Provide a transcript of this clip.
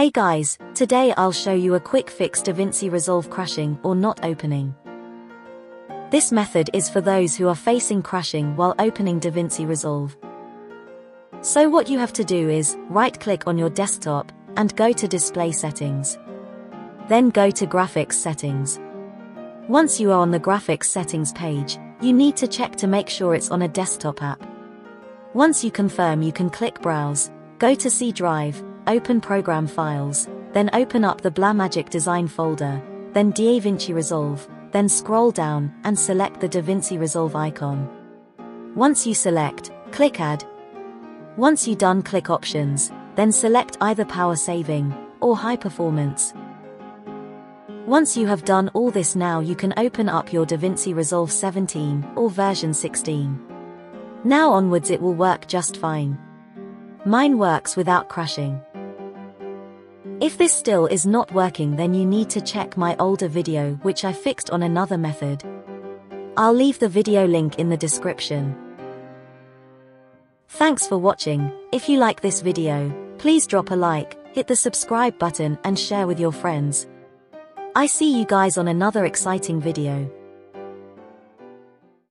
Hey guys, today I'll show you a quick fix to DaVinci Resolve crashing or not opening. This method is for those who are facing crashing while opening DaVinci Resolve. So what you have to do is, right-click on your desktop, and go to Display Settings. Then go to Graphics Settings. Once you are on the Graphics Settings page, you need to check to make sure it's on a desktop app. Once you confirm you can click Browse, go to C Drive, open Program Files, then open up the Blackmagic Design folder, then DaVinci Resolve, then scroll down and select the DaVinci Resolve icon. Once you select, click Add. Once you done click Options, then select either Power Saving or High Performance. Once you have done all this now you can open up your DaVinci Resolve 17 or version 16. Now onwards it will work just fine. Mine works without crashing. If this still is not working then you need to check my older video which I fixed on another method. I'll leave the video link in the description. Thanks for watching, if you like this video, please drop a like, hit the subscribe button and share with your friends. I see you guys on another exciting video.